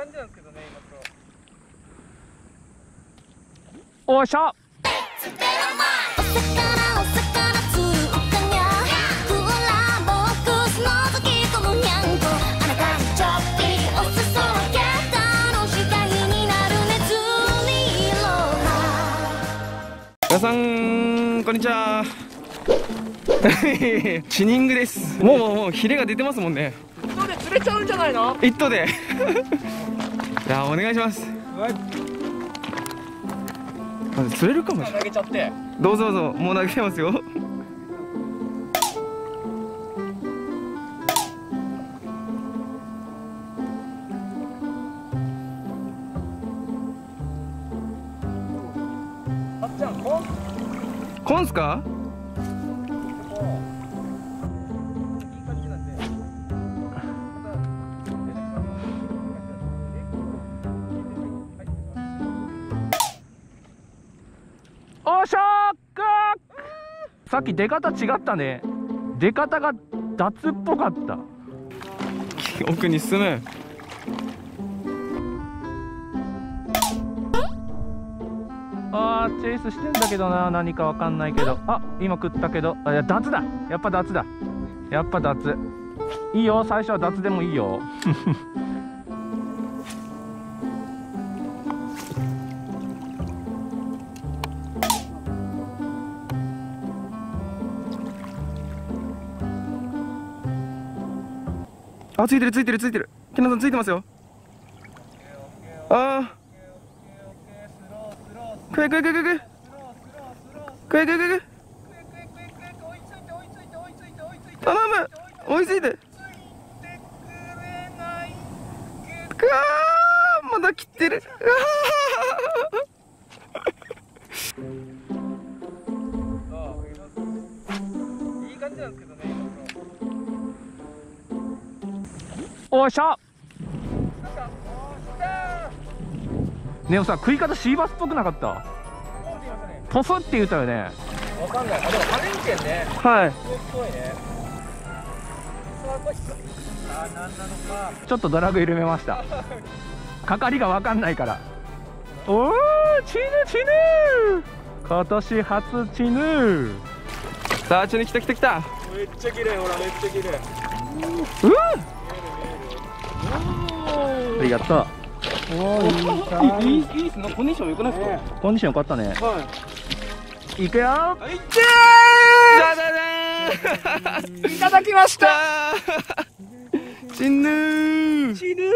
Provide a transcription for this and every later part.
感じなんですけどね今と。おっしゃ。皆さんこんにちは。チニングです。もうもうヒレが出てますもんね。一頭で釣れちゃうんじゃないの？一頭で。じゃあお願いします。あ釣れるかもしれない。どうぞどうぞもう投げてますよ。あっちゃんこんコンスか？おっしゃー。さっき出方違ったね。出方が脱っぽかった。奥に進むあーチェイスしてんだけどな。何かわかんないけど。あ今食ったけど。あいや脱だ。やっぱ脱だ。やっぱ脱。いいよ。最初は脱でもいいよあついてるついてるついてる。けなさんついてますよ。ああくえくえくえくえくえくえくえ頼む。追いついて。くわまだ切ってる。うわいい感じなんですけどね。おっしゃ。ねおさ食い方シーバスっぽくなかった？ポフって言ったよね。わかんない。あでも羽根県ね。はい。ち。ょっとドラグ緩めました。かかりがわかんないから。おーチヌチヌ。今年初チヌ。さあちょに来た来た来た。めっちゃ綺麗ほらめっちゃ綺麗。うわありがとう。おいいいいいいっすねコンディション良くないですかコンディション良かったねはい行くよいってーじゃじゃじゃーいただきました死ぬーチヌ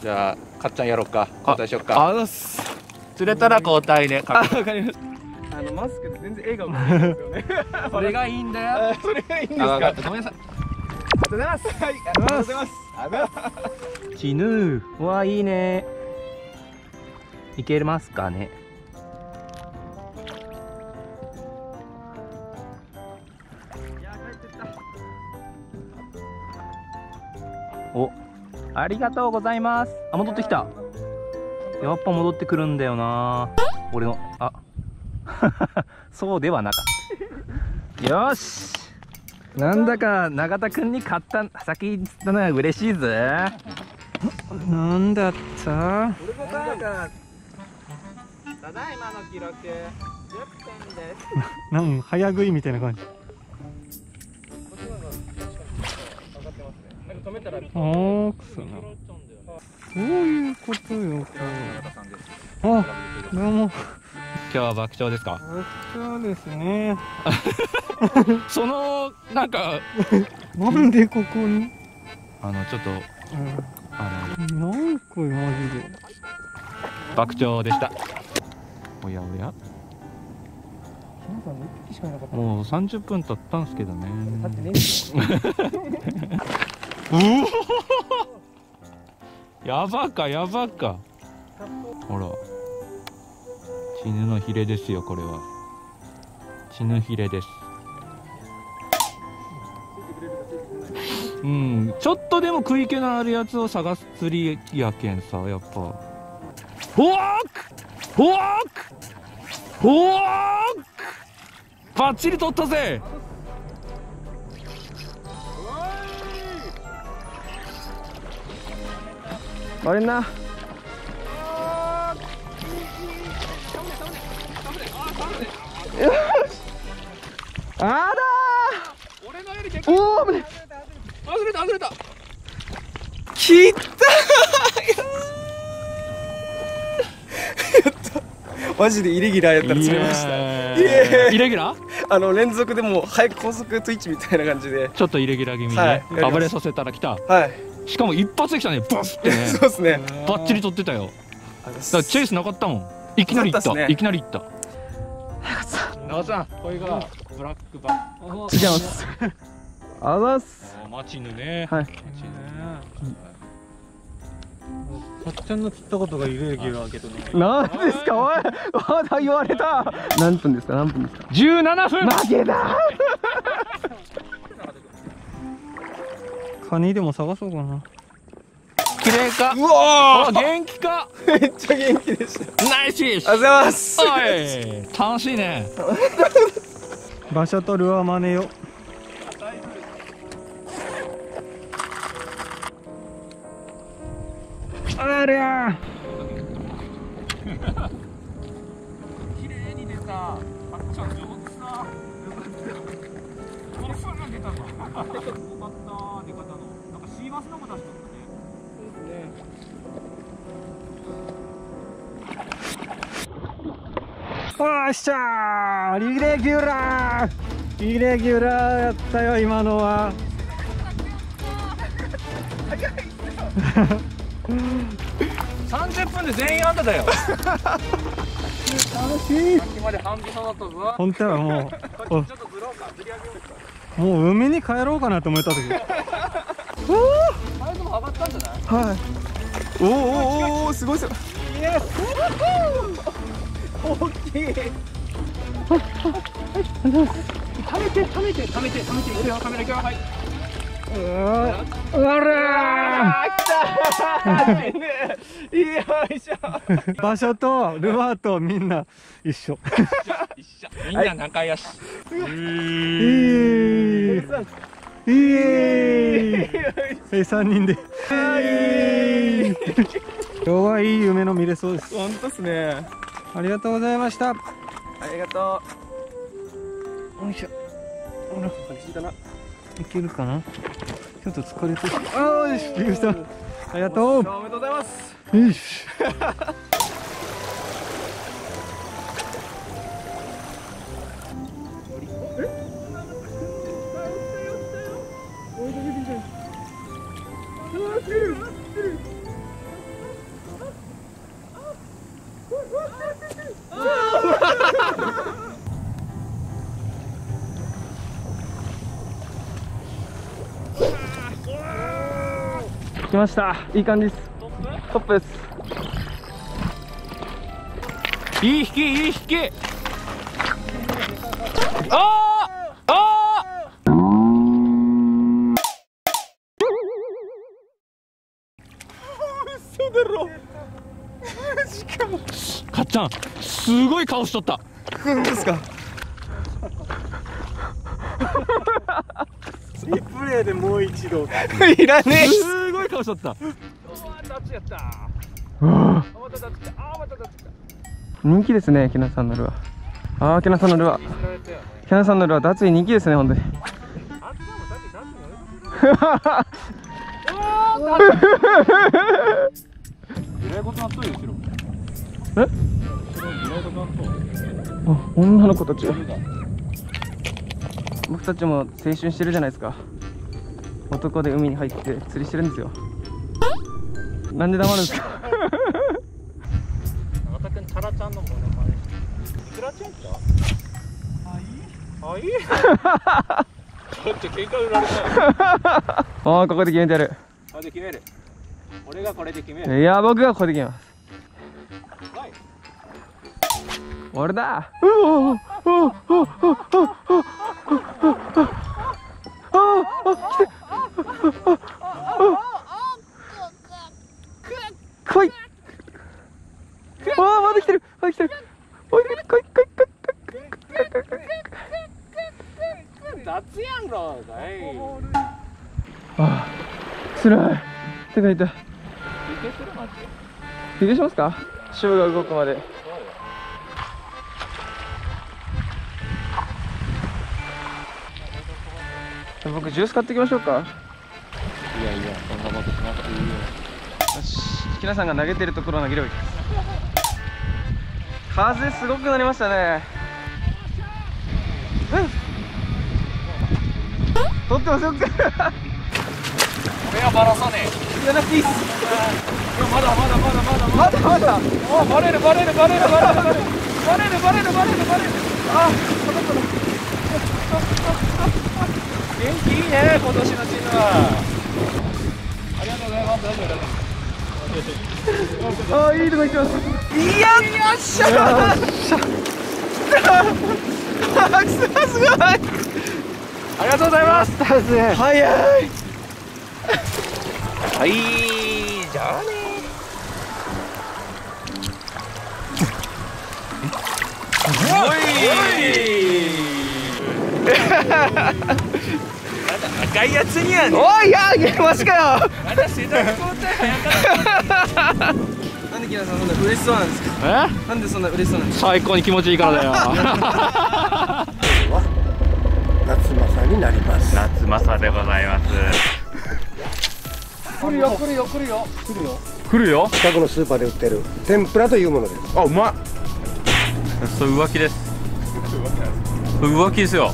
じゃあかっちゃんやろうか交代しよっかあざす釣れたら交代ねわかりましたあのマスクで全然笑顔ないですよねそれがいいんだよそれがいいんですかわかったごめんなさいありがとうございますはいありがとうございますありがとうございます。チヌー。わいいね。いけますかね。おありがとうございます。あ戻ってきた。やっぱ戻ってくるんだよな。俺のあ。そうではなかった。よし。なんだか永田君に買った先言ったのは嬉しいぜ。なんだった？ただいまの記録10点ですなん早食いみたいな感じ。ああくそな。そういうことよ。あどうも今日は爆笑ですか？そうですね。そのなんか なんでここに？あのちょっとあうん。なんかマジで。の爆笑でした。おやおや。皆さん1匹しかいなかった。もう30分経ったんですけどね。やばかやばかチヌのヒレですよこれは。チヌヒレです。うんちょっとでも食い気のあるやつを探す釣りやけんさやっぱ。フォークフォークフォークバッチリ取ったぜ！悪いな。あーだ俺のよりでーおお危ね外れた外れた。切ったやった。マジでイレギュラーやったら釣れました。イレギュラー？あの連続でもう早く高速トゥイッチみたいな感じで。ちょっとイレギュラー気味にはい。暴れさせたら来た。はい。しかも一発で来たね。バスってね。そうですね。バッチリ取ってたよ。あだからチェイスなかったもん。いきなり行った。いきなり行った長さんこれが。ブラックバッ違います。あざっす。マチヌね。はい。マチかっちゃんの釣ったことがイレギュラーけどね。なんですか？おい。まだ言われた。何分ですか？何分ですか？ヌ17分。負けだカニでも探そうかなか？うわあ元気か？ーめっちゃ元気でした。ナイス。ありがとうございます。おい。楽しいね。馬車とルアー真似よ。ありーっしゃーイレギュラーイレギュラーやったよ今のは30分で全員あんただよ楽しいさっきまで半分差だったぞ本当はもうもう海に帰ろうかなと思った時サイズも上がったんじゃないはいおーおーおーおすごいすごいイエス大きい。溜めて溜めて溜めて溜めて腕をカメラいくよはいうわあらあー。来たよいしょ場所とルアー。とみんな一緒みんな仲良しいいいいえ三人で今日はいい夢の見れそうです本当っすねありがとうございました。ありがとよいしょ。うほらいけるかな？ちょっと疲れてああよしびっくりしたありがとう。おめでとうございます。よし来ました。いい感じです。トップです。いい引きいい引き。あーあ嘘だろ。ーか。っちゃんすごい顔しとった。何ですか？リプレイでもう一度。いらねすごい顔しとった人気ですね、きなさんのルアー。ああ、きなさんのルアー。きなさんのルアー、脱衣人気ですね、本当に。え？女の子たち。僕たちも青春してるじゃないですか。男で海に入って釣りしてるんですよ。なんで黙るんですか？永田君タラちゃんのモノマネいくらちゃんかはいはいちょっと喧嘩売られたよああ、ここで決めてやる。これで決める俺がこれで決めるいや、僕がここで決めます。はい俺だ。うおおおおおおおおおお来て。来い。ああ、まだ来てる。まだ来てる。おいで、来い、来い、来い、来い、来い、来い、来い。雑やんろかい。ああ、辛い。手が痛い。いけてるしますか？潮が動くまで。僕ジュース買ってきましょうか。いやいやそんなことしなくていいよ。よし。きなさんが投げてるところ投げればいい風すごくなりましたね。うん取ってますよ俺はバラさねやらなくていいっすえまだまだまだまだ。まだまだあバレるバレるバレるバレるバレる。バレるバレるバレるバレる。あ元気いいね今年のチームは。ありがとうございます。大丈夫大丈夫。あーいいとこ行ってます。いやよっしゃよっしゃ すごいありがとうございます。早い。はい。じゃあねおい。赤い。やつにはねおい。やあげましかよまだ世代交代早かったなんでキラさんそんな嬉しそうなんですかえなんでそんな嬉しそうなんですか最高に気持ちい。い。からだよ夏正になります。夏正でございます。来るよ来るよ来るよ。来るよ。近くのスーパーで売ってる。天ぷらというものです。あうまいそれ浮気です。浮気ですよ